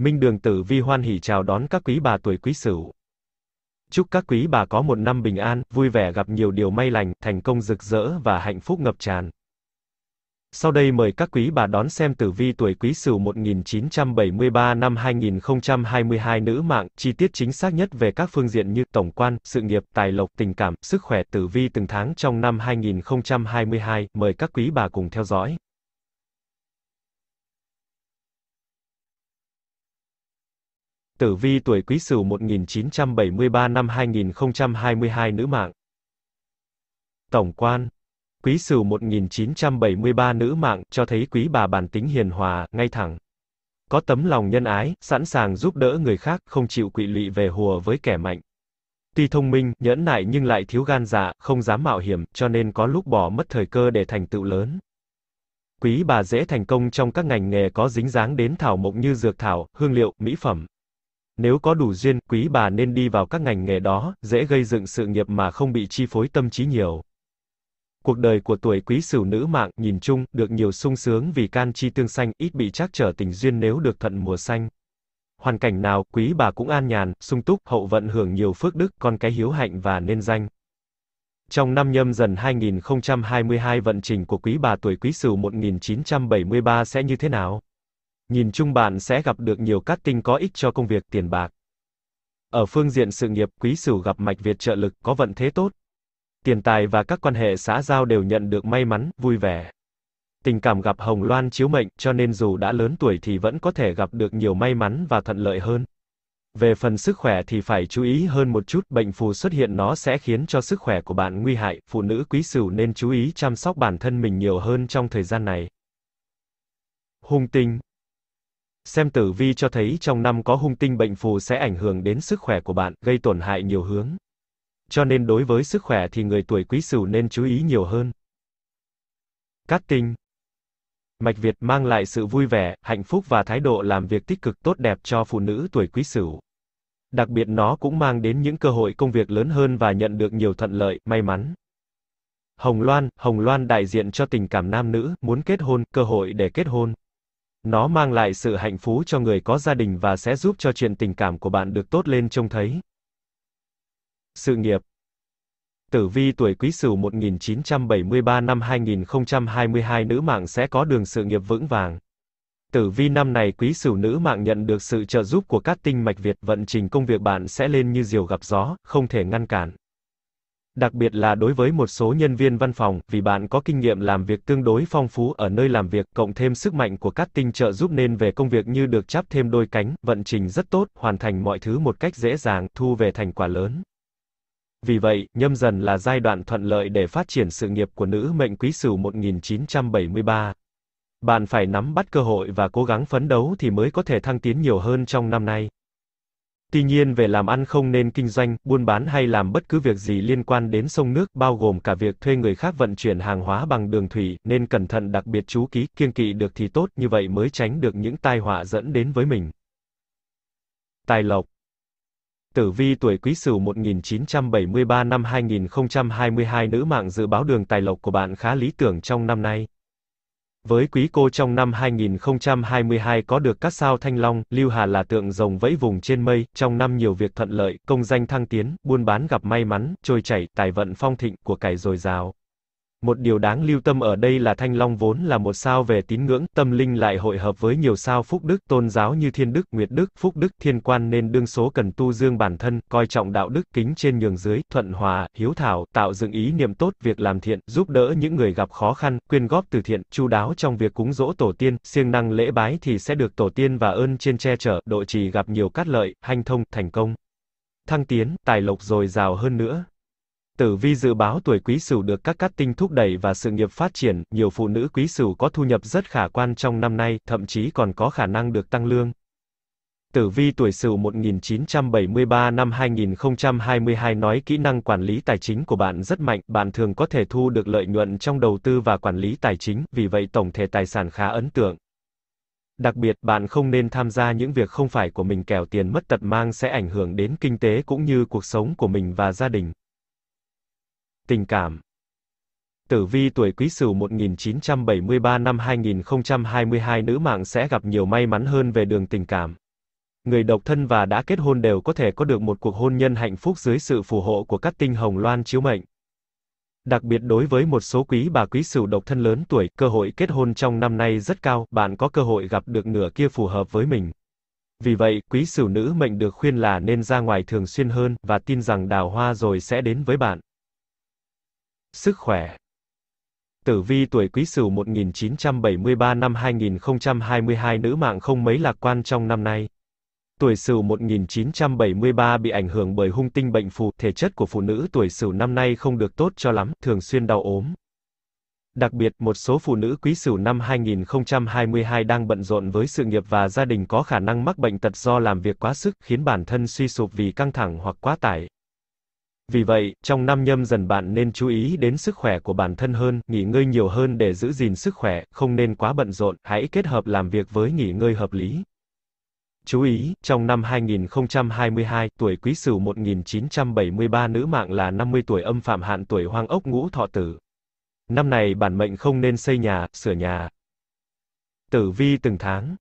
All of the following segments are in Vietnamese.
Minh Đường Tử Vi hoan hỉ chào đón các quý bà tuổi Quý Sửu. Chúc các quý bà có một năm bình an, vui vẻ gặp nhiều điều may lành, thành công rực rỡ và hạnh phúc ngập tràn. Sau đây mời các quý bà đón xem tử vi tuổi Quý Sửu 1973 năm 2022 nữ mạng, chi tiết chính xác nhất về các phương diện như tổng quan, sự nghiệp, tài lộc, tình cảm, sức khỏe, tử vi từng tháng trong năm 2022, mời các quý bà cùng theo dõi. Tử vi tuổi Quý Sửu 1973 năm 2022 nữ mạng. Tổng quan Quý Sửu 1973 nữ mạng cho thấy quý bà bản tính hiền hòa, ngay thẳng. Có tấm lòng nhân ái, sẵn sàng giúp đỡ người khác, không chịu quỵ lụy về hùa với kẻ mạnh. Tuy thông minh, nhẫn nại nhưng lại thiếu gan dạ, không dám mạo hiểm, cho nên có lúc bỏ mất thời cơ để thành tựu lớn. Quý bà dễ thành công trong các ngành nghề có dính dáng đến thảo mộc như dược thảo, hương liệu, mỹ phẩm. Nếu có đủ duyên, quý bà nên đi vào các ngành nghề đó, dễ gây dựng sự nghiệp mà không bị chi phối tâm trí nhiều. Cuộc đời của tuổi quý sửu nữ mạng, nhìn chung, được nhiều sung sướng vì can chi tương xanh, ít bị trắc trở tình duyên nếu được thuận mùa xanh. Hoàn cảnh nào, quý bà cũng an nhàn, sung túc, hậu vận hưởng nhiều phước đức, con cái hiếu hạnh và nên danh. Trong năm nhâm dần 2022 vận trình của quý bà tuổi quý sửu 1973 sẽ như thế nào? Nhìn chung bạn sẽ gặp được nhiều cát tinh có ích cho công việc, tiền bạc. Ở phương diện sự nghiệp, quý sửu gặp mạch Việt trợ lực, có vận thế tốt. Tiền tài và các quan hệ xã giao đều nhận được may mắn, vui vẻ. Tình cảm gặp hồng loan chiếu mệnh, cho nên dù đã lớn tuổi thì vẫn có thể gặp được nhiều may mắn và thuận lợi hơn. Về phần sức khỏe thì phải chú ý hơn một chút, bệnh phù xuất hiện nó sẽ khiến cho sức khỏe của bạn nguy hại, phụ nữ quý sửu nên chú ý chăm sóc bản thân mình nhiều hơn trong thời gian này. Hung tinh Xem tử vi cho thấy trong năm có hung tinh bệnh phù sẽ ảnh hưởng đến sức khỏe của bạn, gây tổn hại nhiều hướng. Cho nên đối với sức khỏe thì người tuổi quý sửu nên chú ý nhiều hơn. Cát tinh Mạch Việt mang lại sự vui vẻ, hạnh phúc và thái độ làm việc tích cực tốt đẹp cho phụ nữ tuổi quý sửu. Đặc biệt nó cũng mang đến những cơ hội công việc lớn hơn và nhận được nhiều thuận lợi, may mắn. Hồng Loan, Hồng Loan đại diện cho tình cảm nam nữ, muốn kết hôn, cơ hội để kết hôn. Nó mang lại sự hạnh phúc cho người có gia đình và sẽ giúp cho chuyện tình cảm của bạn được tốt lên trông thấy. Sự nghiệp Tử vi tuổi Quý Sửu 1973 năm 2022 nữ mạng sẽ có đường sự nghiệp vững vàng. Tử vi năm này Quý Sửu nữ mạng nhận được sự trợ giúp của các tinh mạch Việt, vận trình công việc bạn sẽ lên như diều gặp gió, không thể ngăn cản. Đặc biệt là đối với một số nhân viên văn phòng, vì bạn có kinh nghiệm làm việc tương đối phong phú ở nơi làm việc, cộng thêm sức mạnh của các tinh trợ giúp nên về công việc như được chắp thêm đôi cánh, vận trình rất tốt, hoàn thành mọi thứ một cách dễ dàng, thu về thành quả lớn. Vì vậy, nhâm dần là giai đoạn thuận lợi để phát triển sự nghiệp của nữ mệnh quý sửu 1973. Bạn phải nắm bắt cơ hội và cố gắng phấn đấu thì mới có thể thăng tiến nhiều hơn trong năm nay. Tuy nhiên về làm ăn không nên kinh doanh, buôn bán hay làm bất cứ việc gì liên quan đến sông nước, bao gồm cả việc thuê người khác vận chuyển hàng hóa bằng đường thủy, nên cẩn thận đặc biệt chú ký, kiêng kỵ được thì tốt, như vậy mới tránh được những tai họa dẫn đến với mình. Tài lộc Tử vi tuổi Quý Sửu 1973 năm 2022 nữ mạng dự báo đường tài lộc của bạn khá lý tưởng trong năm nay. Với quý cô trong năm 2022 có được các sao thanh long, lưu hà là tượng rồng vẫy vùng trên mây, trong năm nhiều việc thuận lợi, công danh thăng tiến, buôn bán gặp may mắn, trôi chảy, tài vận phong thịnh, của cải dồi dào. Một điều đáng lưu tâm ở đây là Thanh Long vốn là một sao về tín ngưỡng, tâm linh lại hội hợp với nhiều sao phúc đức, tôn giáo như Thiên Đức, Nguyệt Đức, Phúc Đức, Thiên Quan nên đương số cần tu dương bản thân, coi trọng đạo đức, kính trên nhường dưới, thuận hòa, hiếu thảo, tạo dựng ý niệm tốt, việc làm thiện, giúp đỡ những người gặp khó khăn, quyên góp từ thiện, chu đáo trong việc cúng dỗ tổ tiên, siêng năng lễ bái thì sẽ được tổ tiên và ơn trên che chở, độ trì gặp nhiều cát lợi, hanh thông, thành công. Thăng tiến, tài lộc dồi dào hơn nữa. Tử vi dự báo tuổi quý sửu được các cát tinh thúc đẩy và sự nghiệp phát triển, nhiều phụ nữ quý sửu có thu nhập rất khả quan trong năm nay, thậm chí còn có khả năng được tăng lương. Tử vi tuổi Sửu 1973 năm 2022 nói kỹ năng quản lý tài chính của bạn rất mạnh, bạn thường có thể thu được lợi nhuận trong đầu tư và quản lý tài chính, vì vậy tổng thể tài sản khá ấn tượng. Đặc biệt, bạn không nên tham gia những việc không phải của mình kẻo tiền mất tật mang sẽ ảnh hưởng đến kinh tế cũng như cuộc sống của mình và gia đình. Tình cảm Tử vi tuổi Quý Sửu 1973 năm 2022 nữ mạng sẽ gặp nhiều may mắn hơn về đường tình cảm. Người độc thân và đã kết hôn đều có thể có được một cuộc hôn nhân hạnh phúc dưới sự phù hộ của các tinh hồng loan chiếu mệnh. Đặc biệt đối với một số quý bà quý sửu độc thân lớn tuổi, cơ hội kết hôn trong năm nay rất cao, bạn có cơ hội gặp được nửa kia phù hợp với mình. Vì vậy, quý sửu nữ mệnh được khuyên là nên ra ngoài thường xuyên hơn, và tin rằng đào hoa rồi sẽ đến với bạn. Sức khỏe Tử vi tuổi Quý Sửu 1973 năm 2022 nữ mạng không mấy lạc quan trong năm nay. Tuổi Sửu 1973 bị ảnh hưởng bởi hung tinh bệnh phù, thể chất của phụ nữ tuổi Sửu năm nay không được tốt cho lắm, thường xuyên đau ốm. Đặc biệt, một số phụ nữ Quý Sửu năm 2022 đang bận rộn với sự nghiệp và gia đình có khả năng mắc bệnh tật do làm việc quá sức, khiến bản thân suy sụp vì căng thẳng hoặc quá tải. Vì vậy, trong năm nhâm dần bạn nên chú ý đến sức khỏe của bản thân hơn, nghỉ ngơi nhiều hơn để giữ gìn sức khỏe, không nên quá bận rộn, hãy kết hợp làm việc với nghỉ ngơi hợp lý. Chú ý, trong năm 2022, tuổi Quý Sửu 1973 nữ mạng là 50 tuổi âm phạm hạn tuổi hoang ốc ngũ thọ tử. Năm này bản mệnh không nên xây nhà, sửa nhà. Tử vi từng tháng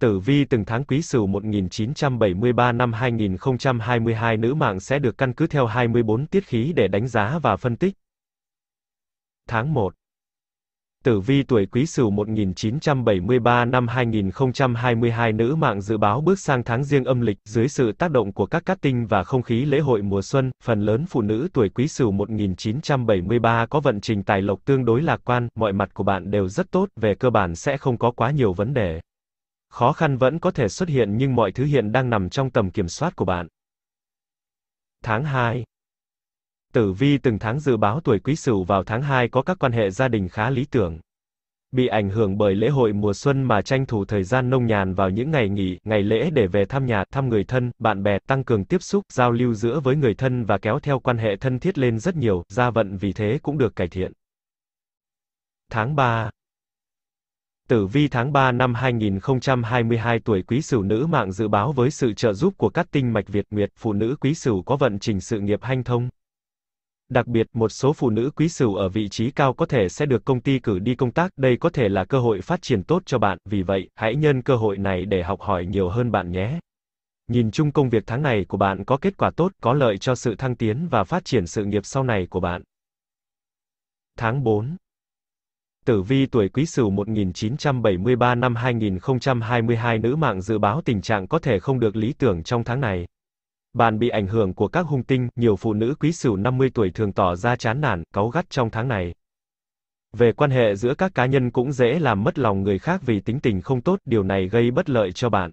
Tử vi từng tháng Quý Sửu 1973 năm 2022 nữ mạng sẽ được căn cứ theo 24 tiết khí để đánh giá và phân tích. Tháng 1 Tử vi tuổi Quý Sửu 1973 năm 2022 nữ mạng dự báo bước sang tháng riêng âm lịch, dưới sự tác động của các cát tinh và không khí lễ hội mùa xuân, phần lớn phụ nữ tuổi Quý Sửu 1973 có vận trình tài lộc tương đối lạc quan, mọi mặt của bạn đều rất tốt, về cơ bản sẽ không có quá nhiều vấn đề. Khó khăn vẫn có thể xuất hiện nhưng mọi thứ hiện đang nằm trong tầm kiểm soát của bạn. Tháng 2 Tử vi từng tháng dự báo tuổi Quý Sửu vào tháng 2 có các quan hệ gia đình khá lý tưởng. Bị ảnh hưởng bởi lễ hội mùa xuân mà tranh thủ thời gian nông nhàn vào những ngày nghỉ, ngày lễ để về thăm nhà, thăm người thân, bạn bè, tăng cường tiếp xúc, giao lưu giữa với người thân và kéo theo quan hệ thân thiết lên rất nhiều, gia vận vì thế cũng được cải thiện. Tháng 3 Tử vi tháng 3 năm 2022 tuổi Quý Sửu nữ mạng dự báo với sự trợ giúp của các tinh mạch Việt Nguyệt, phụ nữ Quý Sửu có vận trình sự nghiệp hanh thông. Đặc biệt, một số phụ nữ Quý Sửu ở vị trí cao có thể sẽ được công ty cử đi công tác, đây có thể là cơ hội phát triển tốt cho bạn, vì vậy, hãy nhân cơ hội này để học hỏi nhiều hơn bạn nhé. Nhìn chung công việc tháng này của bạn có kết quả tốt, có lợi cho sự thăng tiến và phát triển sự nghiệp sau này của bạn. Tháng 4 Tử vi tuổi Quý Sửu 1973 năm 2022 nữ mạng dự báo tình trạng có thể không được lý tưởng trong tháng này. Bạn bị ảnh hưởng của các hung tinh, nhiều phụ nữ Quý Sửu 50 tuổi thường tỏ ra chán nản, cáu gắt trong tháng này. Về quan hệ giữa các cá nhân cũng dễ làm mất lòng người khác vì tính tình không tốt, điều này gây bất lợi cho bạn.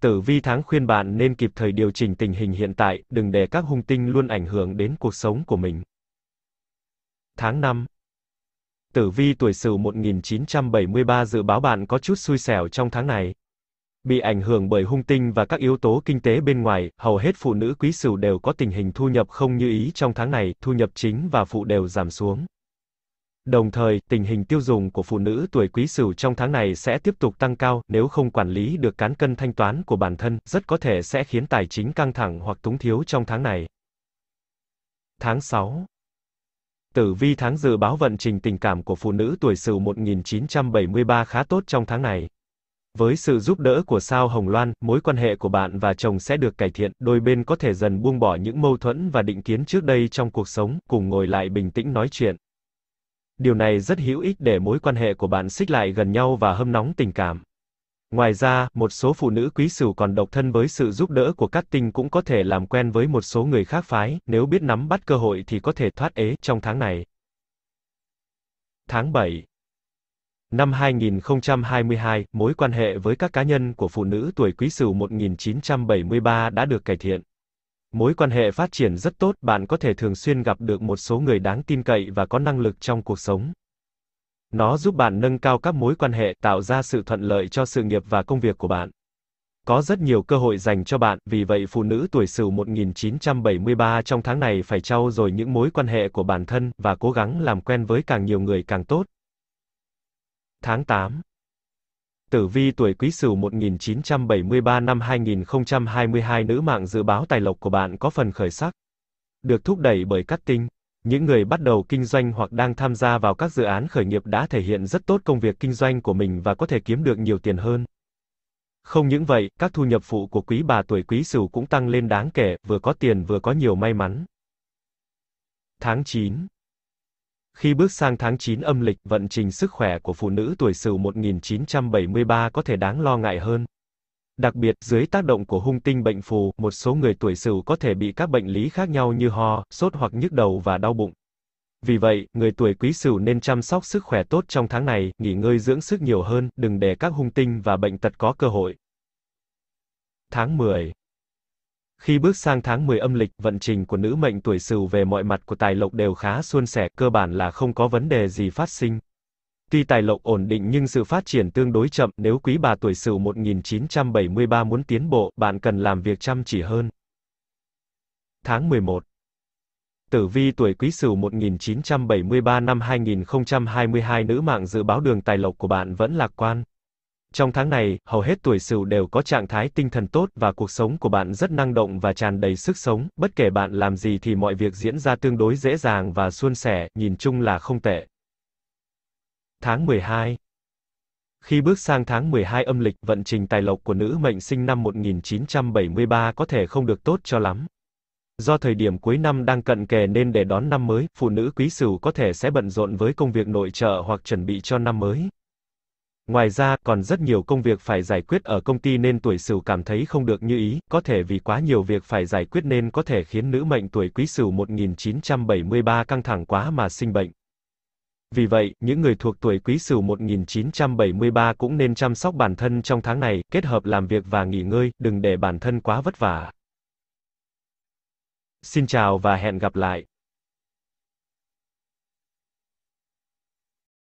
Tử vi tháng khuyên bạn nên kịp thời điều chỉnh tình hình hiện tại, đừng để các hung tinh luôn ảnh hưởng đến cuộc sống của mình. Tháng 5 Tử vi tuổi Sửu 1973 dự báo bạn có chút xui xẻo trong tháng này. Bị ảnh hưởng bởi hung tinh và các yếu tố kinh tế bên ngoài, hầu hết phụ nữ quý sửu đều có tình hình thu nhập không như ý trong tháng này, thu nhập chính và phụ đều giảm xuống. Đồng thời, tình hình tiêu dùng của phụ nữ tuổi quý sửu trong tháng này sẽ tiếp tục tăng cao, nếu không quản lý được cán cân thanh toán của bản thân, rất có thể sẽ khiến tài chính căng thẳng hoặc túng thiếu trong tháng này. Tháng 6 Tử vi tháng dự báo vận trình tình cảm của phụ nữ tuổi Sửu 1973 khá tốt trong tháng này. Với sự giúp đỡ của sao Hồng Loan, mối quan hệ của bạn và chồng sẽ được cải thiện, đôi bên có thể dần buông bỏ những mâu thuẫn và định kiến trước đây trong cuộc sống, cùng ngồi lại bình tĩnh nói chuyện. Điều này rất hữu ích để mối quan hệ của bạn xích lại gần nhau và hâm nóng tình cảm. Ngoài ra, một số phụ nữ quý sửu còn độc thân với sự giúp đỡ của các tinh cũng có thể làm quen với một số người khác phái, nếu biết nắm bắt cơ hội thì có thể thoát ế trong tháng này. Tháng 7 Năm 2022, mối quan hệ với các cá nhân của phụ nữ tuổi Quý Sửu 1973 đã được cải thiện. Mối quan hệ phát triển rất tốt, bạn có thể thường xuyên gặp được một số người đáng tin cậy và có năng lực trong cuộc sống. Nó giúp bạn nâng cao các mối quan hệ, tạo ra sự thuận lợi cho sự nghiệp và công việc của bạn. Có rất nhiều cơ hội dành cho bạn, vì vậy phụ nữ tuổi Sửu 1973 trong tháng này phải trau dồi những mối quan hệ của bản thân và cố gắng làm quen với càng nhiều người càng tốt. Tháng 8 Tử vi tuổi Quý Sửu 1973 năm 2022 nữ mạng dự báo tài lộc của bạn có phần khởi sắc. Được thúc đẩy bởi cát tinh. Những người bắt đầu kinh doanh hoặc đang tham gia vào các dự án khởi nghiệp đã thể hiện rất tốt công việc kinh doanh của mình và có thể kiếm được nhiều tiền hơn. Không những vậy, các thu nhập phụ của quý bà tuổi Quý Sửu cũng tăng lên đáng kể, vừa có tiền vừa có nhiều may mắn. Tháng 9 Khi bước sang tháng 9 âm lịch, vận trình sức khỏe của phụ nữ tuổi Sửu 1973 có thể đáng lo ngại hơn. Đặc biệt, dưới tác động của hung tinh bệnh phù, một số người tuổi Sửu có thể bị các bệnh lý khác nhau như ho, sốt hoặc nhức đầu và đau bụng. Vì vậy, người tuổi Quý Sửu nên chăm sóc sức khỏe tốt trong tháng này, nghỉ ngơi dưỡng sức nhiều hơn, đừng để các hung tinh và bệnh tật có cơ hội. Tháng 10 Khi bước sang tháng 10 âm lịch, vận trình của nữ mệnh tuổi Sửu về mọi mặt của tài lộc đều khá suôn sẻ, cơ bản là không có vấn đề gì phát sinh. Tuy tài lộc ổn định nhưng sự phát triển tương đối chậm, nếu quý bà tuổi Sửu 1973 muốn tiến bộ, bạn cần làm việc chăm chỉ hơn. Tháng 11 Tử vi tuổi Quý Sửu 1973 năm 2022 nữ mạng dự báo đường tài lộc của bạn vẫn lạc quan. Trong tháng này, hầu hết tuổi Sửu đều có trạng thái tinh thần tốt và cuộc sống của bạn rất năng động và tràn đầy sức sống, bất kể bạn làm gì thì mọi việc diễn ra tương đối dễ dàng và suôn sẻ, nhìn chung là không tệ. Tháng 12 Khi bước sang tháng 12 âm lịch, vận trình tài lộc của nữ mệnh sinh năm 1973 có thể không được tốt cho lắm. Do thời điểm cuối năm đang cận kề nên để đón năm mới, phụ nữ quý sửu có thể sẽ bận rộn với công việc nội trợ hoặc chuẩn bị cho năm mới. Ngoài ra, còn rất nhiều công việc phải giải quyết ở công ty nên tuổi Sửu cảm thấy không được như ý, có thể vì quá nhiều việc phải giải quyết nên có thể khiến nữ mệnh tuổi Quý Sửu 1973 căng thẳng quá mà sinh bệnh. Vì vậy, những người thuộc tuổi Quý Sửu 1973 cũng nên chăm sóc bản thân trong tháng này, kết hợp làm việc và nghỉ ngơi, đừng để bản thân quá vất vả. Xin chào và hẹn gặp lại.